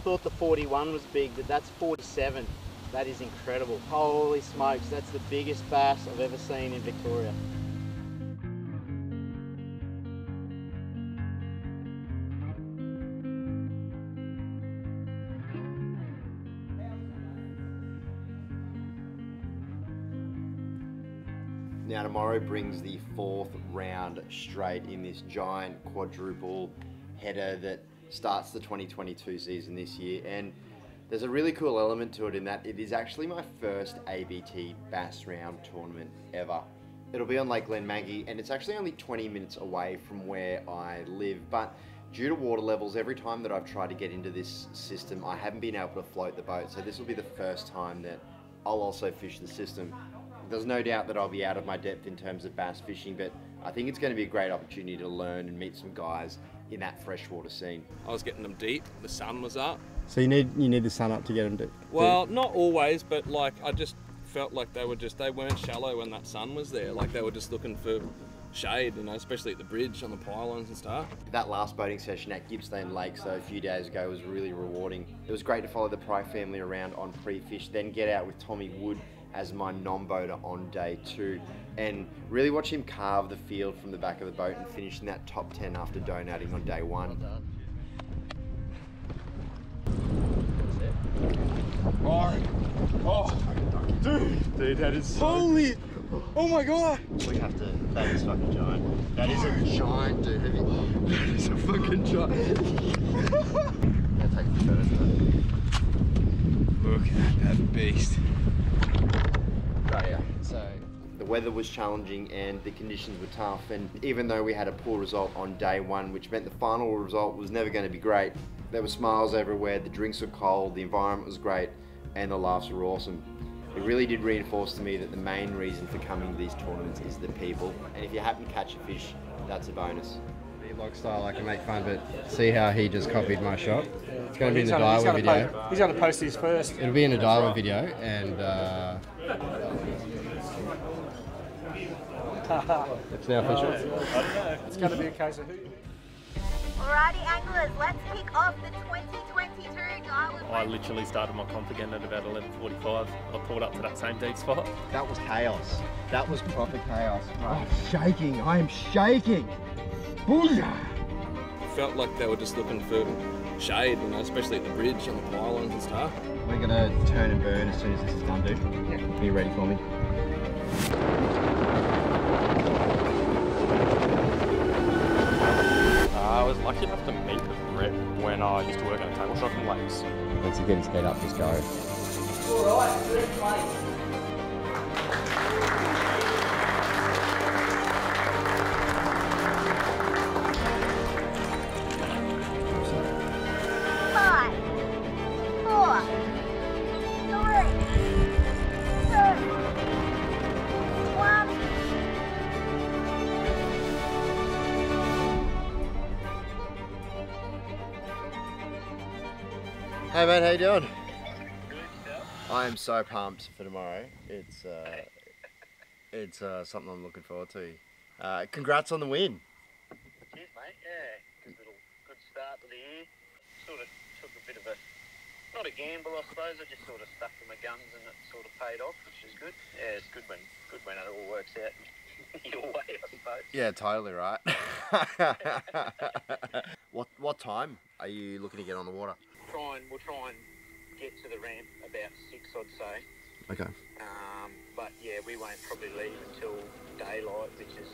thought the 41 was big, but that's 47. That is incredible. Holy smokes, that's the biggest bass I've ever seen in Victoria. Now tomorrow brings the fourth round straight in this giant quadruple header that starts the 2022 season this year and there's a really cool element to it in that it is actually my first ABT Bass Round tournament ever. It'll be on Lake Glenmaggie and it's actually only 20 minutes away from where I live but due to water levels every time that I've tried to get into this system I haven't been able to float the boat so this will be the first time that I'll also fish the system there's no doubt that I'll be out of my depth in terms of bass fishing, but I think it's going to be a great opportunity to learn and meet some guys in that freshwater scene. I was getting them deep. The sun was up. So you need you need the sun up to get them deep. Well, not always, but like I just felt like they were just they weren't shallow when that sun was there. Like they were just looking for shade, you know, especially at the bridge on the pylons and stuff. That last boating session at Gippsland Lake, so a few days ago, was really rewarding. It was great to follow the Pry family around on pre-fish, then get out with Tommy Wood as my non-boater on day two and really watch him carve the field from the back of the boat and finish in that top 10 after donating on day one. Oh, oh, dude, dude, that is so... holy. Oh my god! We have to. That is fucking giant. That is a giant, dude. That is a fucking giant. yeah, take a photo. Look at that beast. Yeah. So the weather was challenging and the conditions were tough. And even though we had a poor result on day one, which meant the final result was never going to be great, there were smiles everywhere. The drinks were cold, the environment was great, and the laughs were awesome. It really did reinforce to me that the main reason for coming to these tournaments is the people. And if you happen to catch a fish, that's a bonus. Log style, I can make fun, but see how he just copied my shot. It's going to be in the gonna- he's Daiwa gonna video. po- he's going to post his first. It'll be in the Daiwa video, and uh, it's now official. It's going to be a case of who. Alrighty, anglers, let's kick off the 2022 Darwin I literally started my comp again at about 11.45. I pulled up to that same deep spot. That was chaos. That was proper chaos. I'm shaking. I am shaking. Booyah! Felt like they were just looking for shade, you know, especially at the bridge and the pylons and stuff. We're gonna turn and burn as soon as this is done, dude. Yeah. Are you ready for me? Uh, I was lucky enough to meet with Brett when I used to work at a table shop in Lakes. Once you get his head up, just go. Five, Hey mate, how you doing? I am so pumped for tomorrow. It's uh, it's uh, something I'm looking forward to. Uh, congrats on the win. Cheers, mate. Yeah, good little good start to the year. Sort of took a bit of a not a gamble, I suppose. I just sort of stuck to my guns and it sort of paid off, which is good. Yeah, it's good when good when it all works out your way, I suppose. Yeah, totally right. what what time are you looking to get on the water? Try and we'll try and get to the ramp about six, I'd say. Okay. Um, but yeah, we won't probably leave until daylight, which is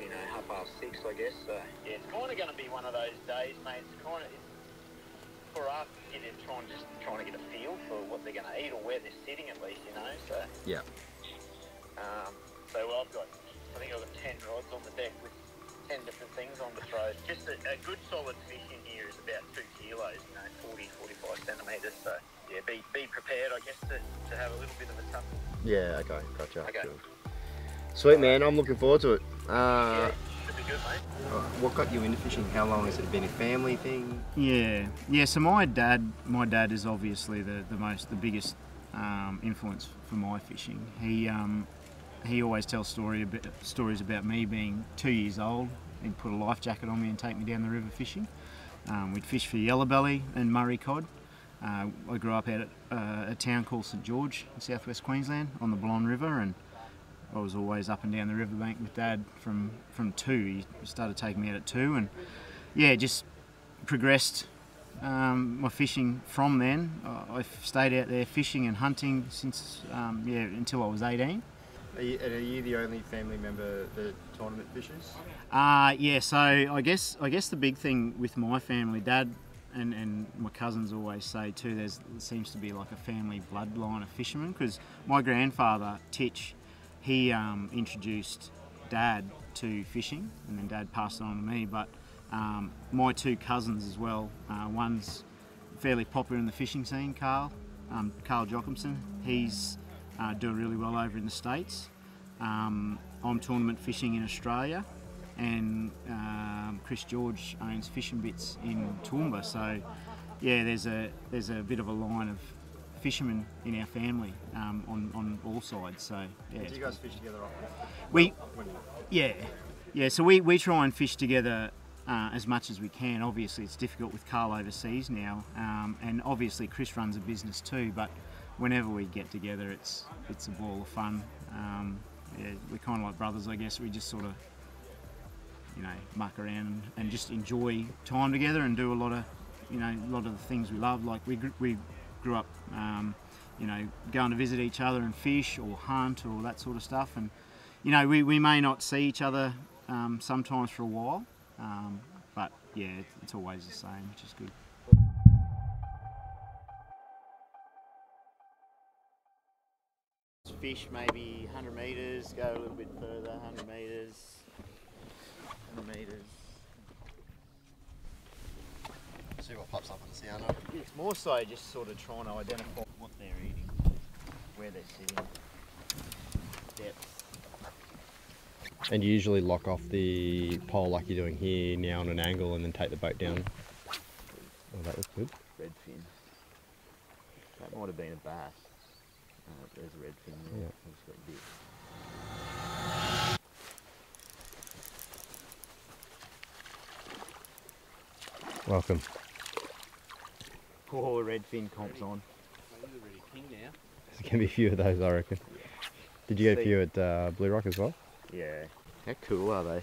you know half past six, I guess. So yeah, it's kind of going to be one of those days, mate. It's kind of for us, you know, trying just trying to get a feel for what they're going to eat or where they're sitting at least, you know. So Yeah. um, so I've got, I think I've got ten rods on the deck with ten different things on the throw. Just a, a good solid fish in here is about two kilos, you know, 40, 45 centimetres. So yeah, be be prepared, I guess, to, to have a little bit of a tussle. Yeah. Okay. Gotcha. Okay. Cool. Sweet man, I'm looking forward to it. Uh, yeah, should be good, mate. what got you into fishing? How long has it been a family thing? Yeah, yeah. So my dad, my dad is obviously the, the most, the biggest um, influence for my fishing. He um, he always tells story about, stories about me being two years old. He'd put a life jacket on me and take me down the river fishing. Um, we'd fish for yellowbelly and Murray cod. Uh, I grew up at uh, a town called St George in southwest Queensland on the Balonne River, and I was always up and down the riverbank with Dad from from two. He started taking me out at two, and yeah, just progressed um, my fishing from then. I've stayed out there fishing and hunting since um, yeah until I was 18. Are you, are you the only family member that tournament fishes? Uh, yeah, so I guess I guess the big thing with my family, Dad and, and my cousins always say too, there's there seems to be like a family bloodline of fishermen because my grandfather Titch, he um, introduced Dad to fishing, and then Dad passed it on to me. But um, my two cousins as well, uh, one's fairly popular in the fishing scene, Carl, um, Carl Jocumsen. He's uh, doing really well over in the states. Um, I'm tournament fishing in Australia, and um, Chris George owns Fishing Bits in Toowoomba. So, yeah, there's a there's a bit of a line of fishermen in our family um, on on all sides. So, yeah, Do you guys fish together often? we yeah, yeah. So we, we try and fish together uh, as much as we can. Obviously, it's difficult with Carl overseas now, um, and obviously Chris runs a business too. But whenever we get together, it's it's a ball of fun. Um, yeah, we're kind of like brothers, I guess. We just sort of you know muck around and, and just enjoy time together and do a lot of you know a lot of the things we love. Like we we grew up. Um, you know, going to visit each other and fish or hunt or that sort of stuff, and you know, we, we may not see each other um, sometimes for a while, um, but yeah, it's always the same, which is good. Fish maybe 100 metres, go a little bit further, 100 metres, 100 metres. see what pops up on the sound. It's more so just sort of trying to identify what they're eating, where they're sitting, depth. And you usually lock off the pole like you're doing here now on an angle and then take the boat down. Oh, that looks good. Redfin. That might have been a bass. Uh, there's a redfin there. Yeah. It's got a bit. Welcome. Oh, redfin comp's on. There's going to be a few of those, I reckon. Did you get a few at uh, Blue Rock as well? Yeah. How cool are they?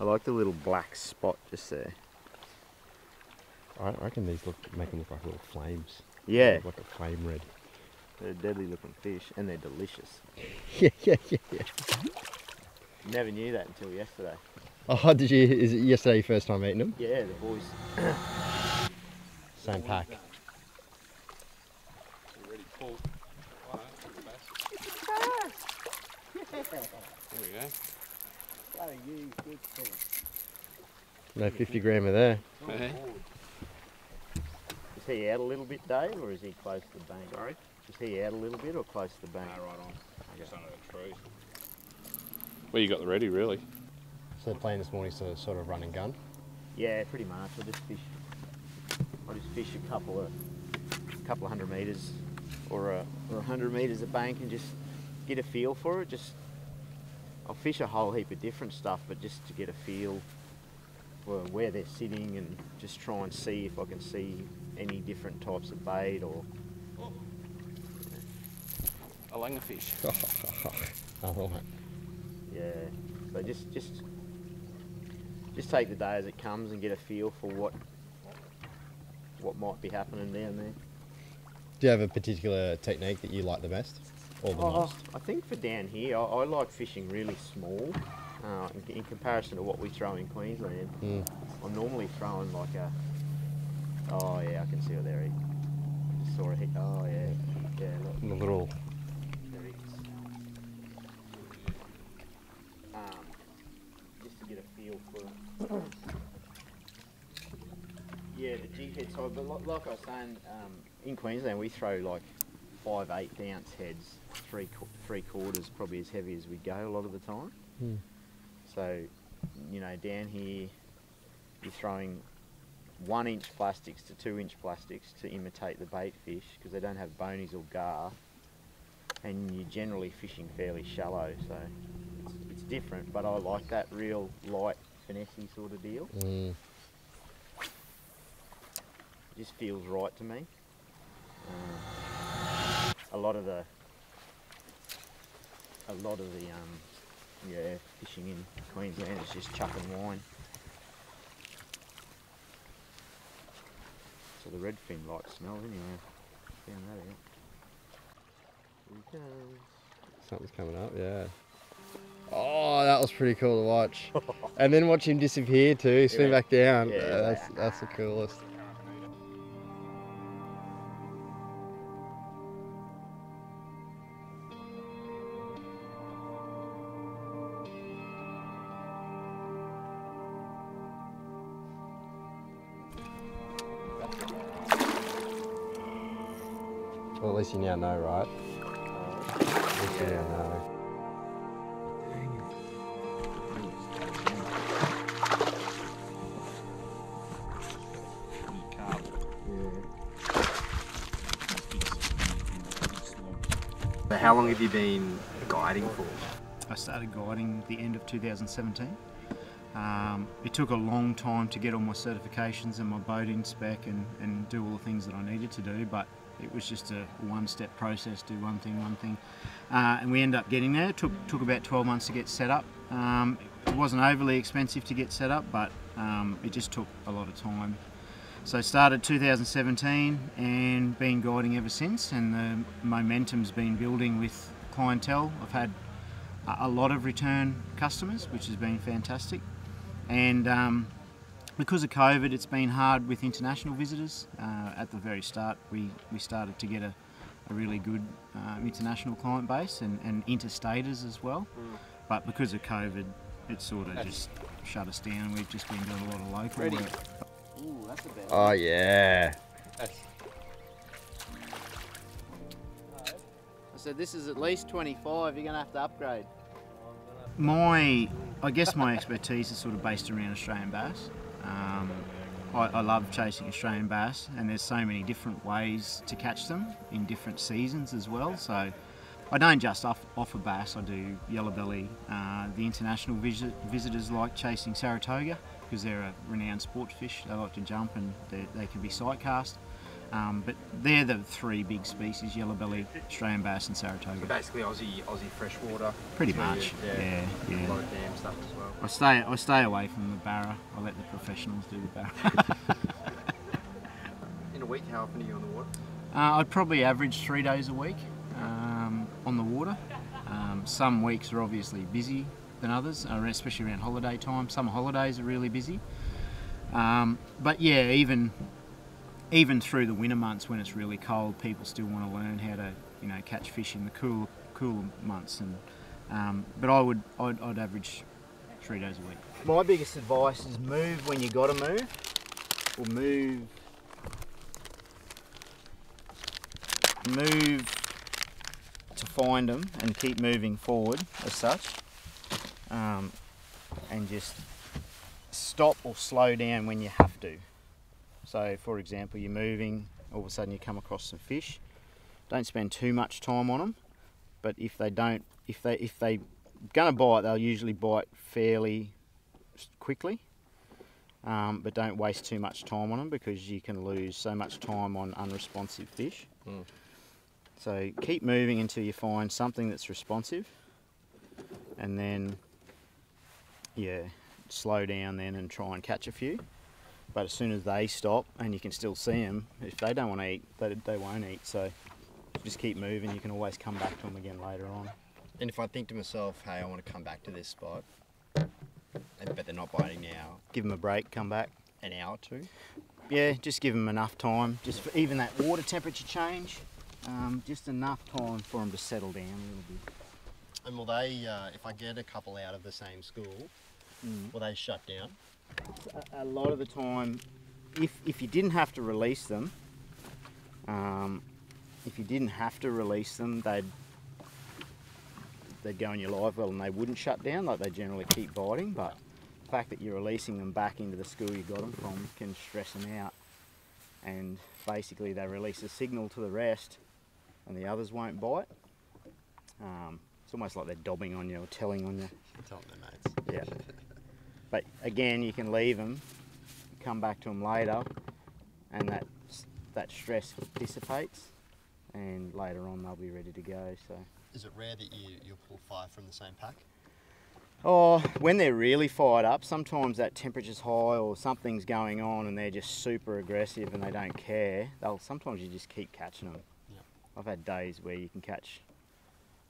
I like the little black spot just there. I I reckon these look make them look like little flames. Yeah. Like a flame red. They're deadly looking fish and they're delicious. yeah, yeah, yeah, yeah. Never knew that until yesterday. Oh, did you? Is it yesterday your first time eating them? Yeah, the boys. Same pack. Ready, pull. There we go. No 50 gram of there. Hey. Is he out a little bit, Dave, or is he close to the bank? Sorry? Is he out a little bit or close to the bank? right on. Just under the tree. Well, you got the ready, really. So the plan this morning is to sort of run and gun. Yeah, pretty much. I just fish. I just fish a couple of, couple of hundred meters, or a, or a hundred meters of bank, and just get a feel for it. Just, I'll fish a whole heap of different stuff, but just to get a feel for where they're sitting, and just try and see if I can see any different types of bait or A langer fish. Right. Yeah. So just just just take the day as it comes and get a feel for what what might be happening down there. Do you have a particular technique that you like the best? Or the Oh, most? I think for down here, I, I like fishing really small. Uh, in, in comparison to what we throw in Queensland, Mm. I'm normally throwing like a. Oh yeah, I can see what they're eating. Just saw a hit. Oh yeah, yeah. Look, The little. there it is. Um, just to get a feel for. Yeah, the jig head side. But like, like I was saying, um, in Queensland we throw like five, eight ounce heads, three qu- three quarters, probably as heavy as we go a lot of the time. Hmm. So, you know, down here you're throwing one inch plastics to two inch plastics to imitate the bait fish because they don't have bonies or gar and you're generally fishing fairly shallow so it's, it's different but I like that real light finessey sort of deal Mm. just feels right to me. Um, a lot of the a lot of the um, yeah fishing in Queensland is just chuck and wine. So the redfin like smell anyway. Found that out. Here he goes. Something's coming up, yeah. Oh, that was pretty cool to watch. and then watch him disappear too, swim Yeah. back down. Yeah, Uh, that's that's the coolest. Well, at least you now know, right? How long have you been guiding for? I started guiding the end of 2017. Um, it took a long time to get all my certifications and my boat in spec and, and do all the things that I needed to do, but it was just a one-step process, do one thing, one thing. Uh, and we ended up getting there. It took, took about 12 months to get set up. Um, it wasn't overly expensive to get set up, but um, it just took a lot of time. So started 2017 and been guiding ever since and the momentum's been building with clientele. I've had a- lot of return customers, which has been fantastic. And um, because of COVID, it's been hard with international visitors. Uh, at the very start, we, we started to get a, a really good um, international client base and, and interstaters as well. But because of COVID, it sort of just shut us down. We've just been doing a lot of local Ready. work. Ooh, that's a better Oh yeah. I said this is at least 25. You're gonna have to upgrade. My, I guess my expertise is sort of based around Australian bass. Um, I, I love chasing Australian bass, and there's so many different ways to catch them in different seasons as well. So I don't just off, offer bass. I do yellow belly. Uh, the international visit, visitors like chasing Saratoga because they're a renowned sport fish. They like to jump and they, they can be sight cast. Um, but they're the three big species: yellow belly, Australian bass, and Saratoga. Basically Aussie Aussie freshwater. Pretty So, much, yeah, yeah. A lot of dam stuff as well. I stay I stay away from the barra. I let the professionals do the barra. In a week, how often are you on the water? uh, I'd probably average three days a week um, on the water. Um, some weeks are obviously busy than others, uh, especially around holiday time. Summer holidays are really busy. Um, but yeah, even even through the winter months when it's really cold, people still want to learn how to you know catch fish in the cool cooler months. And um, but I would I'd, I'd average three days a week. My biggest advice is move when you got to move, or move move to find them and keep moving forward as such, um, and just stop or slow down when you have to. So, for example, you're moving, all of a sudden you come across some fish. Don't spend too much time on them, but if they don't, if they if they gonna bite, they'll usually bite fairly quickly. Um, but don't waste too much time on them because you can lose so much time on unresponsive fish. Mm. So keep moving until you find something that's responsive, and then yeah, slow down then and try and catch a few. But as soon as they stop and you can still see them, if they don't want to eat, they, they won't eat. So just keep moving. You can always come back to them again later on. And if I think to myself, hey, I want to come back to this spot, but they're not biting now, Give them a break, come back. an hour or two. Yeah, just give them enough time. Just for even that water temperature change, um, just enough time for them to settle down a little bit. And will they, uh, if I get a couple out of the same school, will they shut down? a, a lot of the time, if if you didn't have to release them, um, if you didn't have to release them, they'd they'd go in your live well and they wouldn't shut down. Like they generally keep biting, but the fact that you're releasing them back into the school you got them from can stress them out, and basically they release a signal to the rest, and the others won't bite. Um, it's almost like they're dobbing on you or telling on you. Tell them their mates. Yeah. But again, you can leave them, come back to them later, and that that stress dissipates, and later on they'll be ready to go. So. Is it rare that you, you'll pull five from the same pack? Oh, when they're really fired up, sometimes that temperature's high or something's going on and they're just super aggressive and they don't care. They'll sometimes you just keep catching them. Yeah. I've had days where you can catch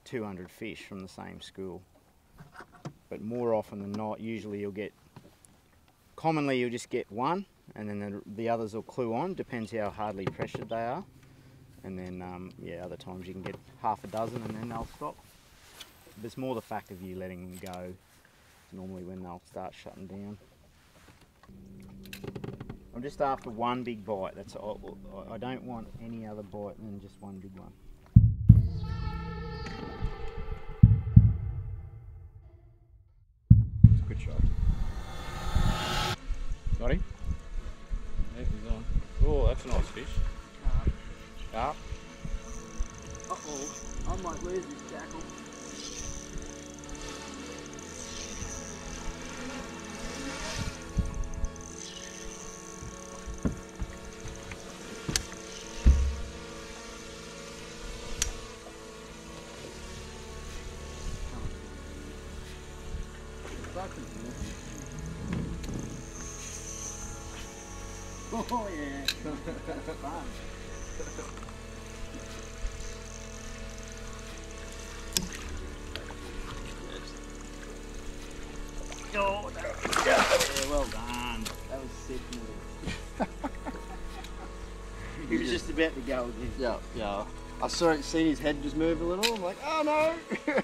200 fish from the same school, but more often than not, usually you'll get. Commonly, you'll just get one, and then the, the others will clue on. Depends how hardly pressured they are, and then um, yeah, other times you can get half a dozen, and then they'll stop. But it's more the fact of you letting them go normally when they'll start shutting down. I'm just after one big bite. That's all. I- I don't want any other bite than just one big one. Good shot. Got him? Yeah, he's on. Oh, that's a nice fish. Carp. Uh oh, I might lose this Jackall. Oh yeah, fun. Oh, yeah, well done. That was sick move. he was just about to go again. Yeah, yeah. I saw it, seen his head just move a little. I'm like, oh no.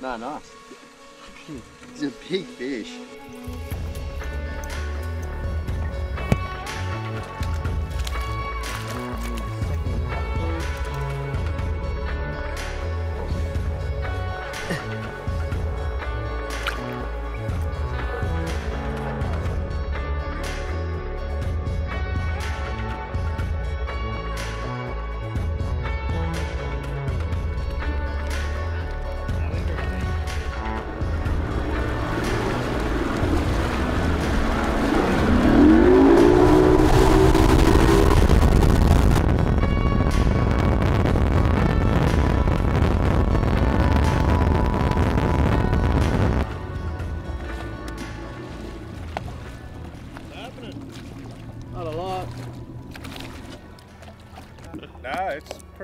no, nice. It's a big fish.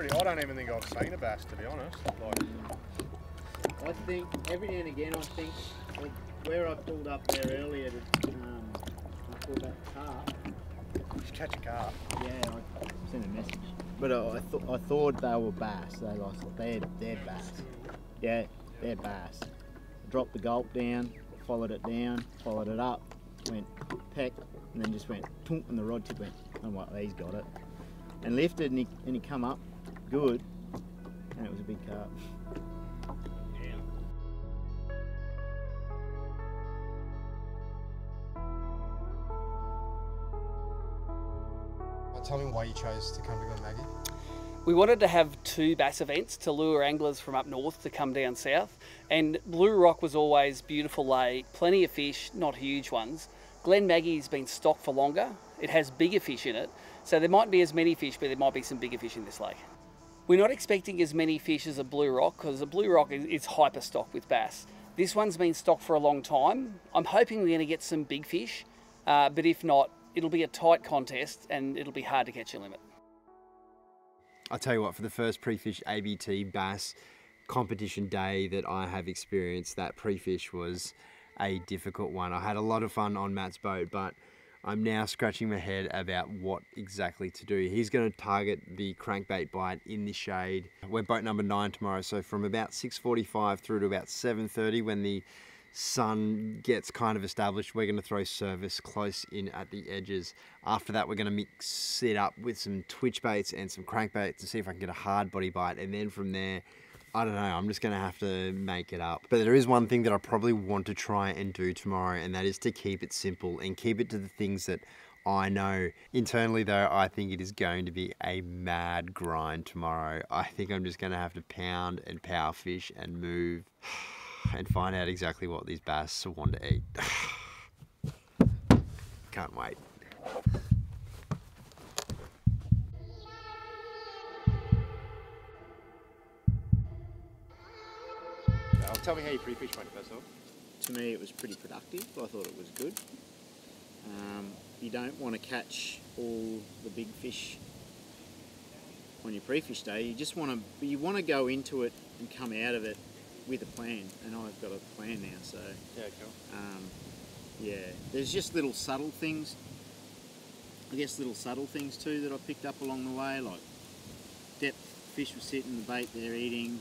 Pretty. I don't even think I've seen a bass to be honest. Like, I think every now and again, I think like, where I pulled up there earlier to um, I pulled that carp. just catch a carp. Yeah, I sent a message. But I, I, th- I thought they were bass. They like they're they're bass. Yeah, they're bass. Dropped the gulp down, followed it down, followed it up, went peck, and then just went tunk, and the rod tip went. I'm like, he's got it. And lifted, and he and he come up, good, and it was a big carp. Tell me why you chose to come to Glen Maggie. We wanted to have two bass events to lure anglers from up north to come down south, and Blue Rock was always beautiful lake, plenty of fish, not huge ones. Glen Maggie's been stocked for longer. It has bigger fish in it, so there might be as many fish, but there might be some bigger fish in this lake. We're not expecting as many fish as a Blue Rock because the Blue Rock is, is hyper stocked with bass. This one's been stocked for a long time. I'm hoping we're going to get some big fish, uh, but if not, it'll be a tight contest and it'll be hard to catch a limit. I'll tell you what, for the first pre-fish ABT bass competition day that I have experienced, that pre-fish was a difficult one. I had a lot of fun on Matt's boat, but I'm now scratching my head about what exactly to do. He's going to target the crankbait bite in the shade. We're boat number nine tomorrow, so from about 6.45 through to about 7.30 when the sun gets kind of established, we're going to throw surface close in at the edges. After that, we're going to mix it up with some twitch baits and some crankbaits to see if I can get a hard body bite. And then from there, I don't know, I'm just going to have to make it up. But there is one thing that I probably want to try and do tomorrow, and that is to keep it simple and keep it to the things that I know. Internally, though, I think it is going to be a mad grind tomorrow. I think I'm just going to have to pound and power fish and move and find out exactly what these bass want to eat. Can't wait. Tell me how your pre-fish went first off. To me, it was pretty productive. I thought it was good. Um, you don't want to catch all the big fish on your pre-fish day. You just want to you want to go into it and come out of it with a plan. And I've got a plan now, so Yeah, cool. um, yeah. There's just little subtle things. I guess little subtle things too that I picked up along the way, like depth fish were sitting, the bait they're eating,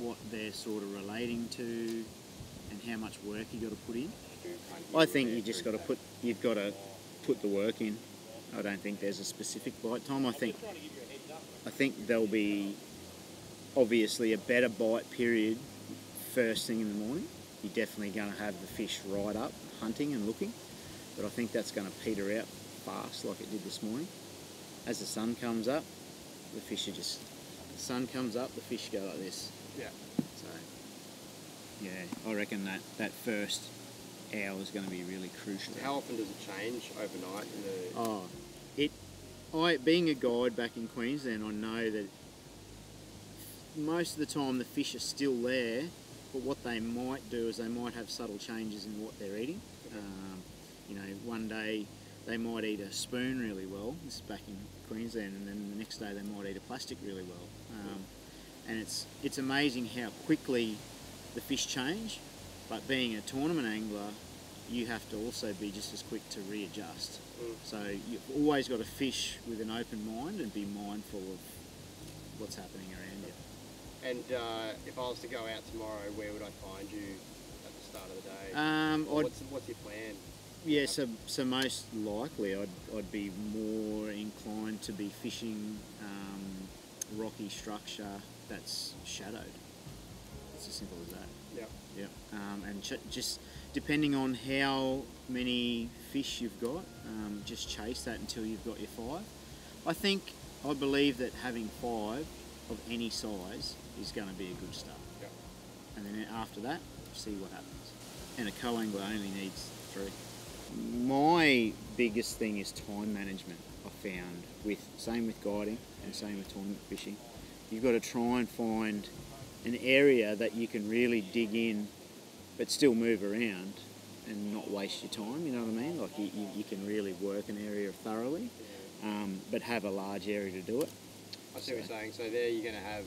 what they're sort of relating to, and how much work you got to put in. I think you just got to put you've got to put the work in. I don't think there's a specific bite time. I think I think there'll be obviously a better bite period first thing in the morning. You're definitely going to have the fish right up hunting and looking, but I think that's going to peter out fast like it did this morning. As the sun comes up, the fish are just the sun comes up, the fish go like this. Yeah. So yeah, I reckon that that first hour is going to be really crucial. How often does it change overnight in the Oh, it. I being a guide back in Queensland, I know that most of the time the fish are still there, but what they might do is they might have subtle changes in what they're eating. Um, you know, one day they might eat a spoon really well. This is back in Queensland, and then the next day they might eat a plastic really well. Um, and it's it's amazing how quickly the fish change. But being a tournament angler, you have to also be just as quick to readjust. Mm. So you've always got to fish with an open mind and be mindful of what's happening around you. And uh, if I was to go out tomorrow, where would I find you at the start of the day? Um, what's, what's your plan? yeah, so, so most likely I'd, I'd be more inclined to be fishing um, rocky structure that's shadowed. It's as simple as that. Yeah. Yeah, um, and ch- just depending on how many fish you've got, um, just chase that until you've got your five. I think, I believe that having five of any size is going to be a good start. Yeah. And then after that, see what happens. And a co-angler only needs three. My biggest thing is time management. I found with same with guiding and same with tournament fishing. You've got to try and find an area that you can really dig in, but still move around and not waste your time. You know what I mean? Like you, you, you can really work an area thoroughly, um, but have a large area to do it. I see what you're saying. So there you're going to have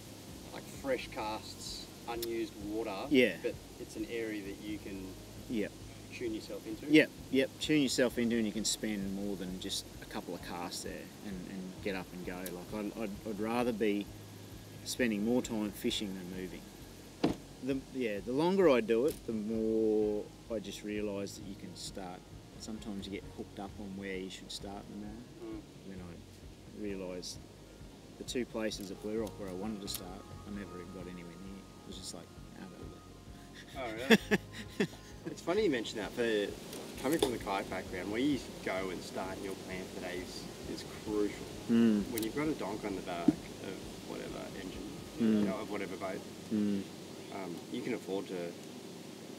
like fresh casts, unused water. Yeah. But it's an area that you can Yep. tune yourself into. Yep, yep. Tune yourself into, and you can spend more than just a couple of casts there and, and get up and go. Like I'd, I'd, I'd rather be spending more time fishing than moving. The yeah, the longer I do it, the more I just realise that you can start. Sometimes you get hooked up on where you should start in the. Mm. Then I realised the two places at Blue Rock where I wanted to start, I never even got anywhere near. It was just like, out of Oh, really? it's funny you mention that. For coming from the kayak background, where you go and start your plan for the day is, is crucial. Mm. When you've got a donk on the back of whatever engine, Mm. you know, of whatever boat, Mm. um, you can afford to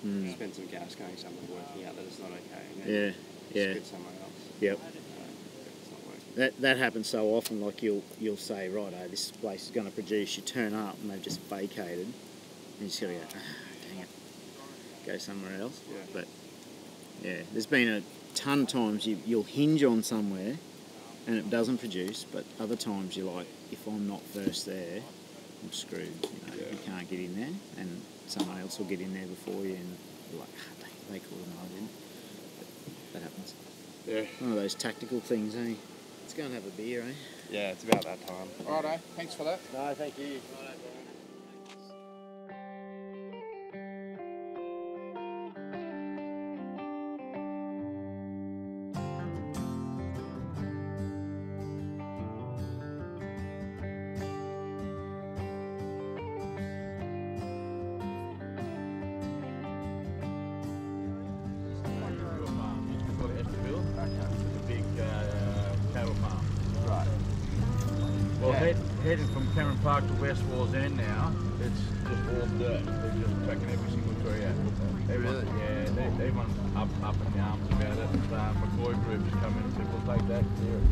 Mm. spend some gas going somewhere, working out that it's not okay, Yeah, yeah. somewhere else. Yep. Uh, it's not working. That that happens so often. Like you'll you'll say, right, oh, this place is going to produce. You turn up and they've just vacated, and you just got to go, ah, dang it, go somewhere else. Yeah. But yeah, there's been a ton of times you you'll hinge on somewhere, and it doesn't produce. But other times you're like, if I'm not first there, I'm screwed. You know, you can't get in there, and someone else will get in there before you, and you're like, ah, dang, they could and I didn't. But that happens. Yeah. One of those tactical things, eh? Let's go and have a beer, eh? Yeah, it's about that time. Righto, thanks for that. No, thank you. big heading from Cameron Park to West Wallsend now, it's just all dirt. They're just tracking every single tree out. Everyone, Yeah, they, everyone's up, up in the arms about it. Uh, McCoy Group's come in and said, we'll take that. it."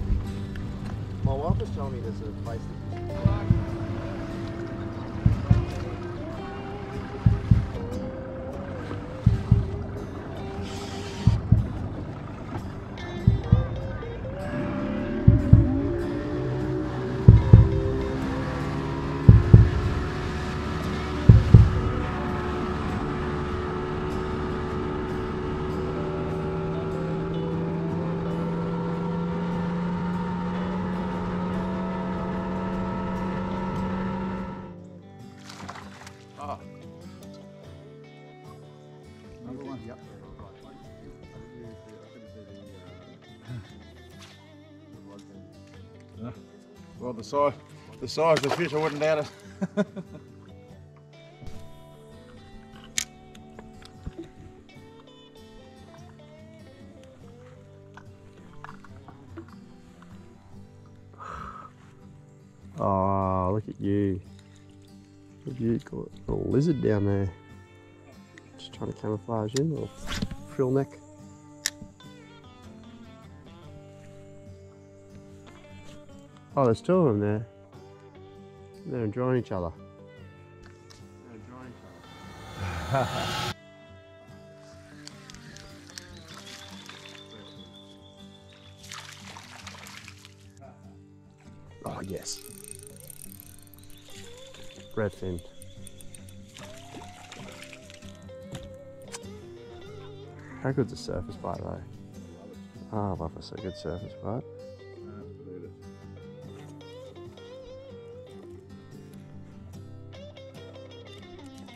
My wife was telling me there's a place Well, the size, the size of the fish, I wouldn't doubt it. Oh, look at you. Look at you got a lizard down there. Just trying to camouflage in, little frill neck. Oh, there's two of them there. They're enjoying each other. Oh, yes. Redfin. How good's a surface bite though? Oh, I love a so good surface bite.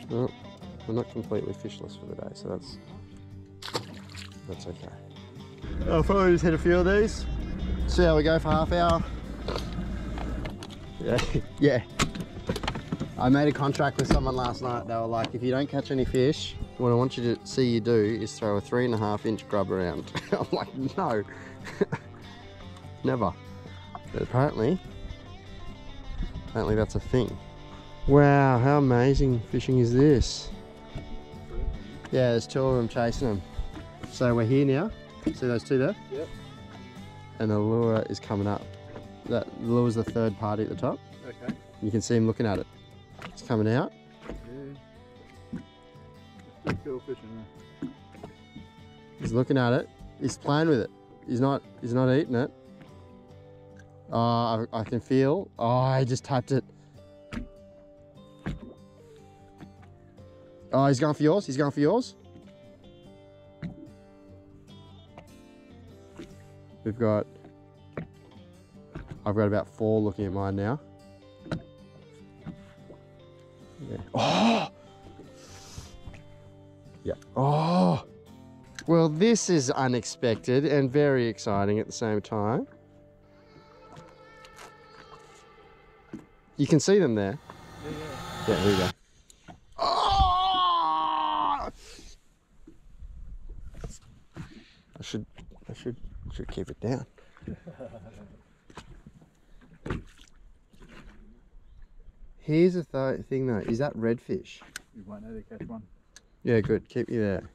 Well, we're not completely fishless for the day, so that's that's okay. I'll probably just hit a few of these. See how we go for half hour. Yeah, yeah. I made a contract with someone last night. They were like, if you don't catch any fish, what I want you to see you do is throw a three and a half inch grub around. I'm like, no, never. But apparently, apparently that's a thing. Wow, how amazing fishing is this? Yeah, there's two of them chasing them. So we're here now. See those two there? Yep. And the lure is coming up. That lure's the third party at the top. Okay. You can see him looking at it. It's coming out. Yeah. Cool fishing. He's looking at it. He's playing with it. He's not. He's not eating it. Oh, I, I can feel. Oh, he just tapped it. Oh, he's going for yours. He's going for yours. We've got. I've got about four looking at mine now. Yeah. Oh. Yeah. Oh. Well, this is unexpected and very exciting at the same time. You can see them there. Yeah, yeah. Yeah, here we go. Oh! I should, I should, should keep it down. Here's the th- thing though, is that redfish? You won't know to catch one. Yeah, good. Keep you there.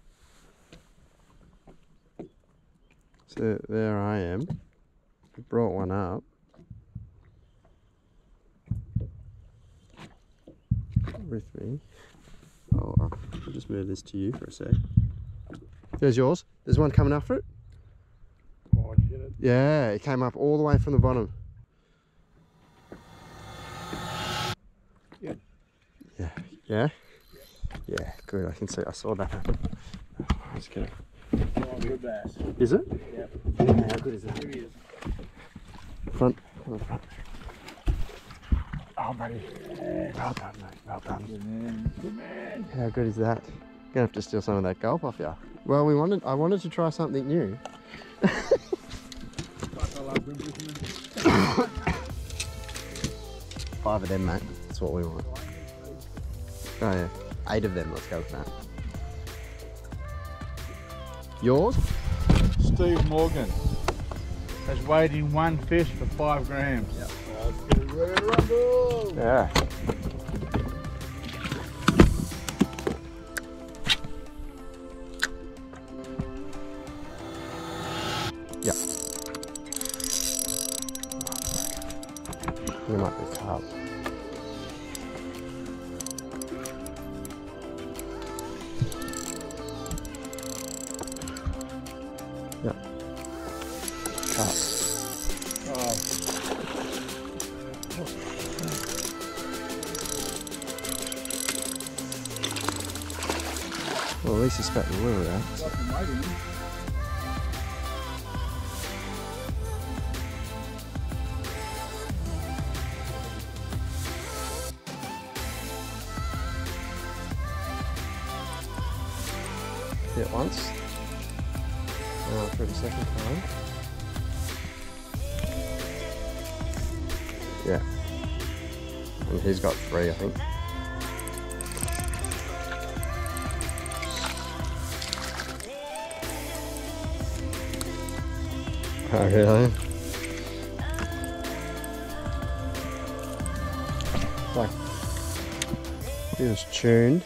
So there I am. I brought one up. With me. Oh, I'll I'll just move this to you for a sec. There's yours. There's one coming after it. Oh, did you get it? Yeah, it came up all the way from the bottom. Yeah. Yeah. Yeah. Yeah. Good. I can see. I saw that happen. Let's it. Bass. Is it? Yeah, how good is he is. Front. On front. Oh, buddy. Well done, mate. Well done. Good man. Good man. How good is that? Gonna have to steal some of that gulp off you. Well, we wanted. I wanted to try something new. Five of them, mate. That's what we want. Oh yeah, eight of them. Let's go with that. Yours? Steve Morgan has weighed in one fish for five grams. Yep. Ready to rumble. Yeah. Yeah. There might be carp. Yeah. Oh, Well, at least spat the lure out. got three, I think. Oh, really? Like, he was tuned.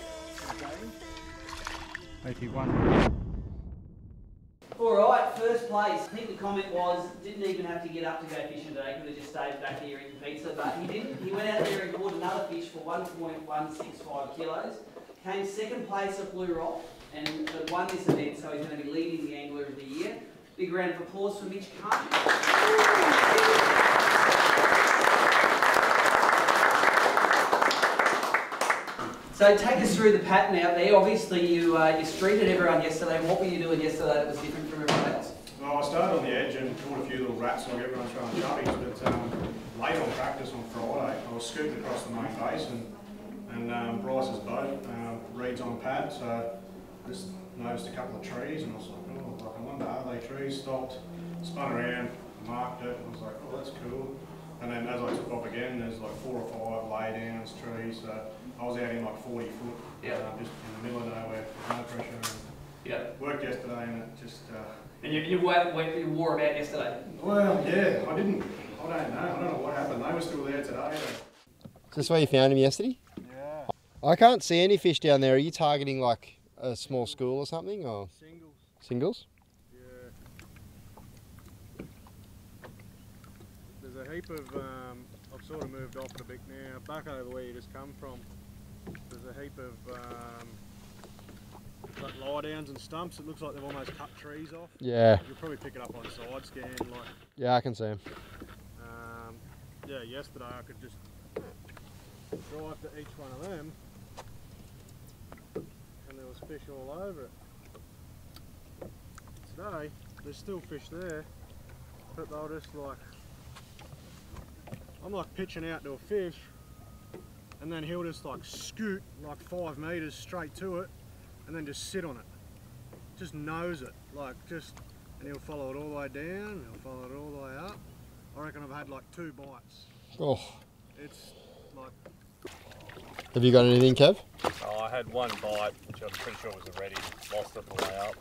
81. All right, first place. I think the comment was didn't even have to get up to go fishing today. Could have just stayed back here eating pizza. But he didn't. He went out there and caught another fish for 1.165 kilos. Came second place at Blue Rock and won this event. So he's going to be leading the angler of the year. Big round of applause for Mitch Carney. So take us through the pattern out there. Obviously, you uh, you streeted everyone yesterday. What were you doing yesterday that was different from everyone else? Well, I started on the edge and caught a few little rats like everyone's throwing chubbies, but um, late on practice on Friday, I was scooting across the main basin and um, Bryce's boat um, reads on pad, so I just noticed a couple of trees and I was like, oh, like, I wonder are they trees? Stopped, spun around, marked it, and I was like, oh, that's cool. And then as I took off again, there's like four or five laydowns, trees, so I was out in like 40 foot, Yeah. um, just in the middle of nowhere, no pressure. And Yeah. worked yesterday and it just, uh, And you, you, wore, you wore about yesterday. well, yeah, I didn't, I don't know, I don't know what happened. They were still there today. Is this where you found him yesterday? Yeah. I can't see any fish down there. Are you targeting like a small school or something, or Singles. singles? Yeah. There's a heap of, um, I've sort of moved off it a bit now, back over where you just come from. There's a heap of um, like lie downs and stumps. It looks like they've almost cut trees off. Yeah. You'll probably pick it up on side scan. Like, Yeah, I can see them. um, yeah, yesterday I could just drive to each one of them and there was fish all over it. Today, there's still fish there, but they'll just like, I'm like pitching out to a fish and then he'll just like scoot like five metres straight to it and then just sit on it. Just nose it, like just, and he'll follow it all the way down, he'll follow it all the way up. I reckon I've had like two bites. Oh, It's like have you got anything, Kev? Oh, I had one bite, which I'm pretty sure was a ready. Lost it the way up.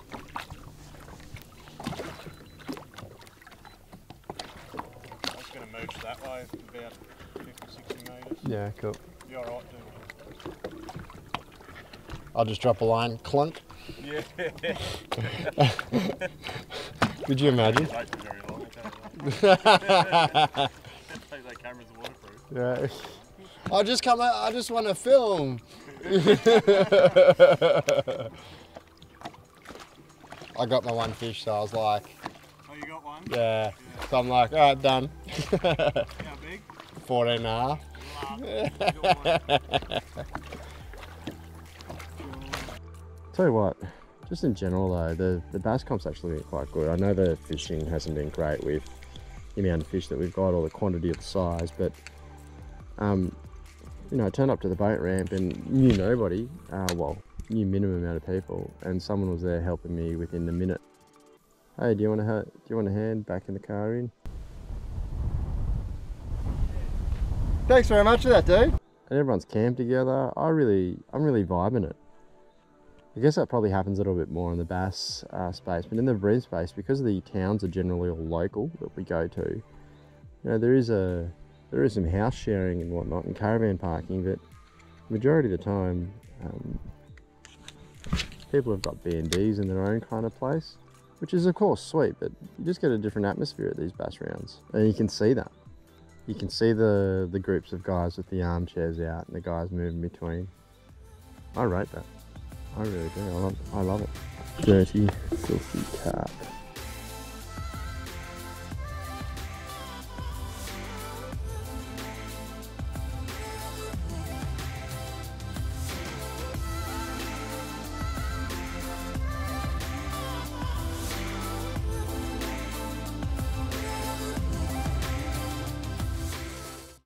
I was going to mooch that way, about 50, 60 metres. Yeah, cool. You alright doing I'll just drop a line, clunk. Yeah. Could you imagine? Wait for very long, I tell you that. Take that camera's waterproof. Yeah. I just come out, I just want to film. I got my one fish, so I was like, Oh, you got one? yeah. So I'm like, all right, done. How big? 14 and a half. Tell you what, just in general though, the, the bass comp's actually been quite good. I know the fishing hasn't been great with the amount of fish that we've got or the quantity of the size, but um, you know, I turned up to the boat ramp and knew nobody, uh, well, knew minimum amount of people, and someone was there helping me within a minute. Hey, do you want to do you want a hand back in the car in? Thanks very much for that, dude. And everyone's camped together. I really, I'm really vibing it. I guess that probably happens a little bit more in the bass uh, space, but in the bream space, because the towns are generally all local that we go to, you know, there is a there is some house sharing and whatnot and caravan parking, but majority of the time, um, people have got B&Bs in their own kind of place, which is of course sweet, but you just get a different atmosphere at these bass rounds, and you can see that. You can see the the groups of guys with the armchairs out and the guys moving between. I rate that. I really do. I love, I love it. Dirty, filthy carp.